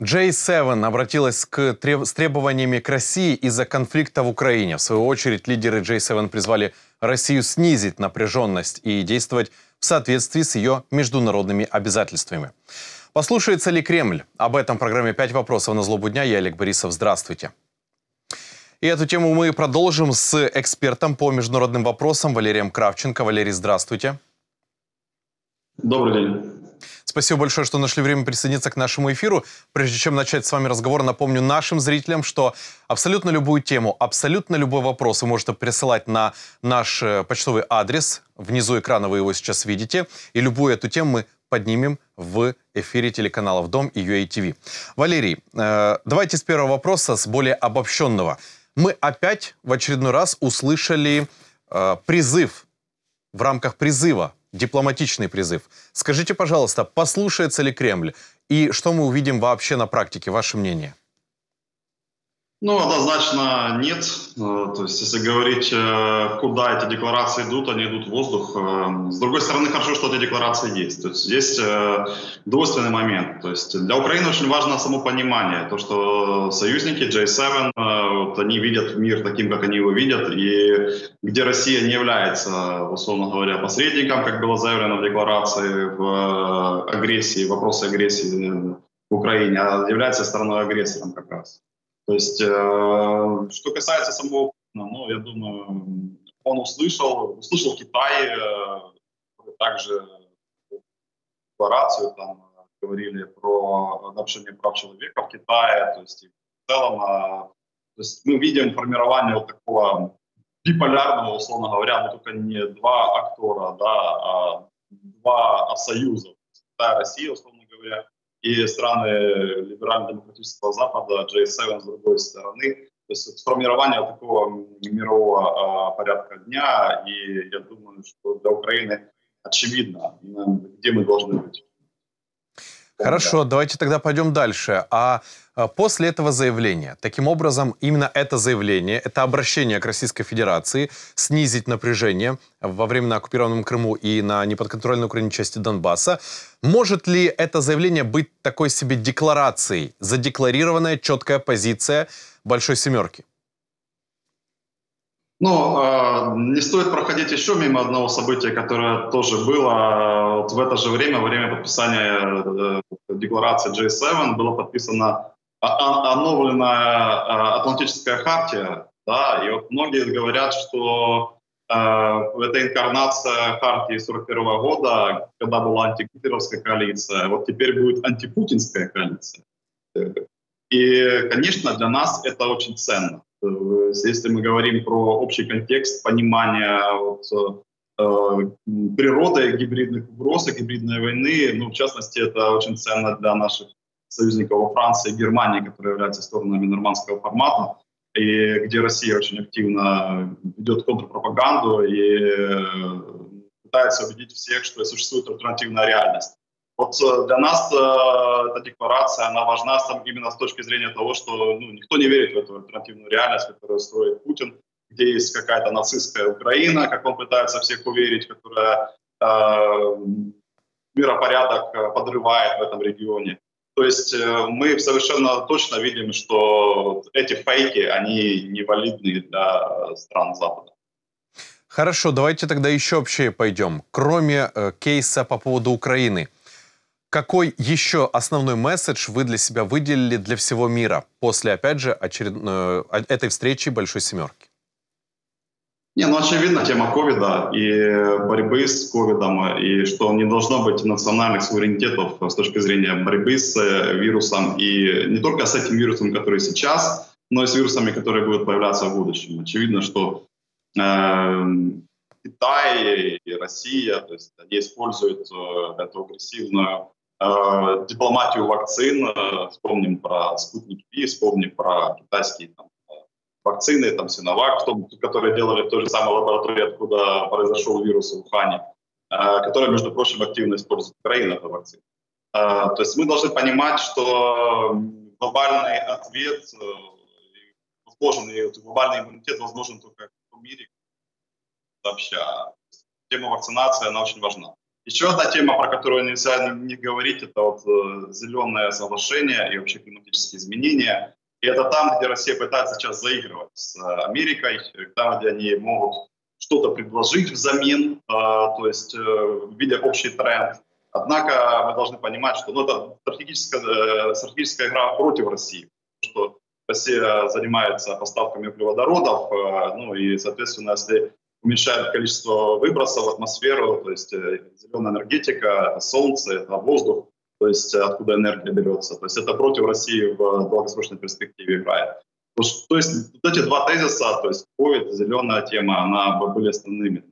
J7 обратилась к с требованиями к России из-за конфликта в Украине. В свою очередь, лидеры J7 призвали Россию снизить напряженность и действовать в соответствии с ее международными обязательствами. Послушается ли Кремль? Об этом в программе «Пять вопросов на злобу дня». Я Олег Борисов. Здравствуйте. И эту тему мы продолжим с экспертом по международным вопросам Валерием Кравченко. Валерий, здравствуйте. Добрый день. Спасибо большое, что нашли время присоединиться к нашему эфиру. Прежде чем начать с вами разговор, напомню нашим зрителям, что абсолютно любую тему, абсолютно любой вопрос вы можете присылать на наш э, почтовый адрес. Внизу экрана вы его сейчас видите. И любую эту тему мы поднимем в эфире телеканалов «Дом» и UATV. Валерий, э, давайте с первого вопроса, с более обобщенного. Мы опять в очередной раз услышали э, призыв в рамках призыва дипломатичный призыв. Скажите, пожалуйста, послушается ли Кремль? И что мы увидим вообще на практике? Ваше мнение? Ну, однозначно нет. Э, то есть, если говорить, э, куда эти декларации идут, они идут в воздух. Э, с другой стороны, хорошо, что эти декларации есть. То есть, здесь двойственный момент. То есть, для Украины очень важно само понимание, то, что союзники J7, вот, они видят мир таким, как они его видят, и где Россия не является, условно говоря, посредником, как было заявлено в декларации, в агрессии, вопросы агрессии в Украине, а является стороной агрессором как раз. То есть, э, что касается самого Путина, ну, я думаю, он услышал, услышал Китай, э, также декларацию, там говорили про нарушение прав человека в Китае, то есть в целом, э, то есть мы видим формирование вот такого биполярного, условно говоря, но только не два актора, да, а два союза, Китай и Россия, условно говоря, и страны либерально-демократического Запада, J7 с другой стороны. То есть формирование такого мирового э, порядка дня, и я думаю, что для Украины очевидно, где мы должны быть. Хорошо, давайте тогда пойдем дальше. А, а после этого заявления, таким образом, именно это заявление, это обращение к Российской Федерации снизить напряжение во время на оккупированном Крыму и на неподконтрольной Украине части Донбасса, может ли это заявление быть такой себе декларацией, задекларированная четкая позиция Большой Семерки? Ну, э, не стоит проходить еще мимо одного события, которое тоже было. Вот в это же время, во время подписания э, декларации J7, была подписана обновленная э, Атлантическая хартия. Да, и вот многие говорят, что э, это инкарнация хартии 41 года, когда была антигитлеровская коалиция, вот теперь будет антипутинская коалиция. И, конечно, для нас это очень ценно. Если мы говорим про общий контекст понимания вот, э, природы гибридных угроз гибридной войны, ну, в частности, это очень ценно для наших союзников во Франции и Германии, которые являются сторонами нормандского формата, и где Россия очень активно ведет контрпропаганду и э, пытается убедить всех, что существует альтернативная реальность. Вот э, для нас э, эта декларация, она важна именно с точки зрения того, что ну, никто не верит в эту альтернативную реальность, которую строит Путин, где есть какая-то нацистская Украина, как он пытается всех уверить, которая э, миропорядок э, подрывает в этом регионе. То есть э, мы совершенно точно видим, что эти фейки, они невалидны для стран Запада. Хорошо, давайте тогда еще общее пойдем. Кроме э, кейса по поводу Украины – какой еще основной месседж вы для себя выделили для всего мира после, опять же, очередной, э, этой встречи Большой Семерки? Не, ну очевидно тема ковида и борьбы с ковидом, и что не должно быть национальных суверенитетов с точки зрения борьбы с э, вирусом, и не только с этим вирусом, который сейчас, но и с вирусами, которые будут появляться в будущем. Очевидно, что э, Китай и Россия, то есть они используют э, эту агрессивную э, дипломатию вакцин, э, вспомним про спутник Ви, вспомним про китайские там, вакцины, там Синовак, которые делали в той же самой лаборатории, откуда произошел вирус в Ухане, э, которые, между прочим, активно использует Украина эту вакцину. Э, то есть мы должны понимать, что глобальный ответ, э, возможен, глобальный иммунитет возможен только в мире сообща. Тема вакцинации, она очень важна. Еще одна тема, про которую нельзя не говорить, это вот зеленое соглашение и вообще климатические изменения. И это там, где Россия пытается сейчас заигрывать с Америкой, там, где они могут что-то предложить взамен, то есть видя общий тренд. Однако мы должны понимать, что ну, это стратегическая, стратегическая игра против России, что Россия занимается поставками углеводородов, э, ну и, соответственно, если уменьшает количество выбросов в атмосферу, то есть э, зеленая энергетика, это солнце, это воздух, то есть откуда энергия берется. То есть это против России в долгосрочной перспективе играет. То есть вот эти два тезиса, то есть COVID, зеленая тема, она были основными.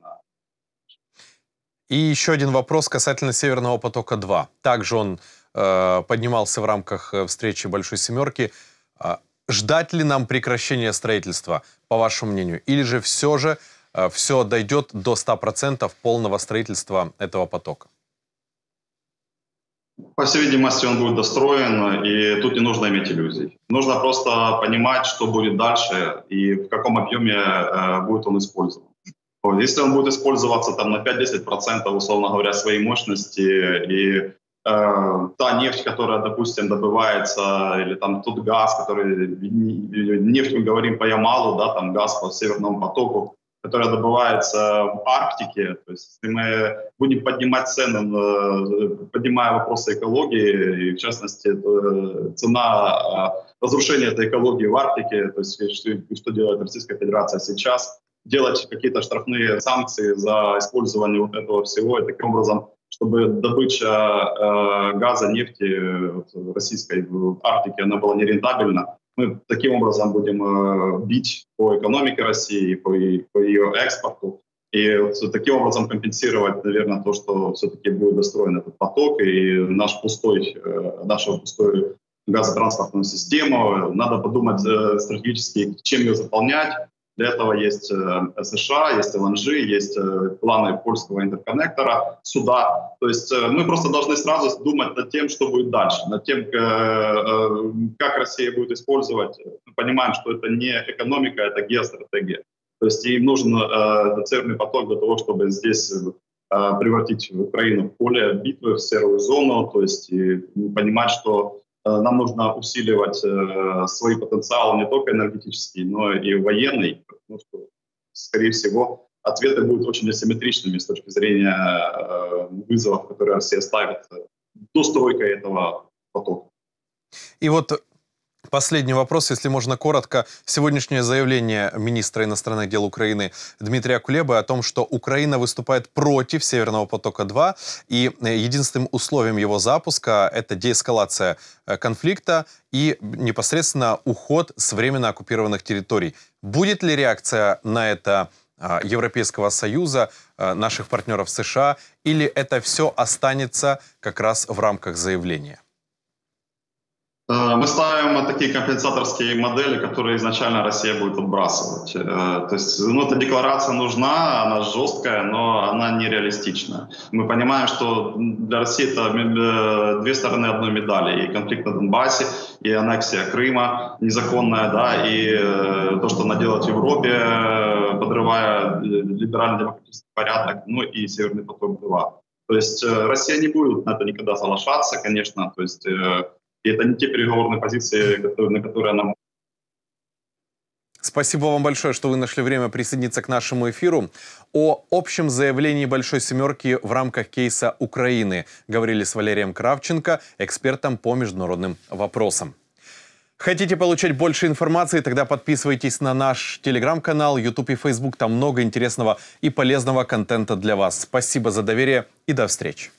И еще один вопрос касательно Северного потока-2. Также он э, поднимался в рамках э, встречи Большой Семерки. А Ждать ли нам прекращения строительства, по вашему мнению? Или же все же э, все дойдет до 100% полного строительства этого потока? По всей видимости, он будет достроен, и тут не нужно иметь иллюзий. Нужно просто понимать, что будет дальше и в каком объеме э, будет он использован. Если он будет использоваться там, на 5-10%, условно говоря, своей мощности, и Э, та нефть, которая, допустим, добывается, или там тот газ, который, нефть мы говорим по Ямалу, да, там газ по Северному потоку, которая добывается в Арктике, то есть если мы будем поднимать цены, э, поднимая вопросы экологии, и в частности цена э, разрушения этой экологии в Арктике, то есть что, что делает Российская Федерация сейчас, делать какие-то штрафные санкции за использование вот этого всего, и таким образом чтобы добыча э, газа, нефти российской в Арктике она была нерентабельна. Мы таким образом будем э, бить по экономике России, по, по ее экспорту. И таким образом компенсировать, наверное, то, что все-таки будет достроен этот поток и наш пустой, э, нашу пустую газотранспортную систему. Надо подумать стратегически, чем ее заполнять, для этого есть э, США, есть ЛНЖ, есть э, планы польского интерконнектора, суда. То есть э, мы просто должны сразу думать над тем, что будет дальше, над тем, как Россия будет использовать. Мы понимаем, что это не экономика, это геостратегия. То есть им нужен доцельный поток для того, чтобы здесь превратить Украину в поле битвы, в серую зону, то есть и понимать, что Э, нам нужно усиливать э, свои потенциалы не только энергетический, но и военный, потому что, скорее всего, ответы будут очень асимметричными с точки зрения э, вызовов, которые Россия ставит до стройка этого потока. И вот Последний вопрос, если можно коротко. Сегодняшнее заявление министра иностранных дел Украины Дмитрия Кулебы о том, что Украина выступает против Северного потока-2, и э, единственным условием его запуска – это деэскалация э, конфликта и непосредственно уход с временно оккупированных территорий. Будет ли реакция на это а, Европейского Союза, э, наших партнеров США, или это все останется как раз в рамках заявления? Э, мы ставим такие компенсаторские модели, которые изначально Россия будет отбрасывать. Э, то есть ну, эта декларация нужна, она жесткая, но она нереалистична. Мы понимаем, что для России это э, две стороны одной медали. И конфликт на Донбассе, и аннексия Крыма незаконная, да, и то, что она делает в Европе, подрывая либерально-демократический порядок, ну и Северный поток-2. То есть Россия не будет на это никогда соглашаться, конечно. То есть и это не те переговорные позиции, на которые она Спасибо вам большое, что вы нашли время присоединиться к нашему эфиру. О общем заявлении Большой Семерки в рамках кейса Украины говорили с Валерием Кравченко, экспертом по международным вопросам. Хотите получать больше информации? Тогда подписывайтесь на наш телеграм-канал, YouTube и Facebook. Там много интересного и полезного контента для вас. Спасибо за доверие и до встречи.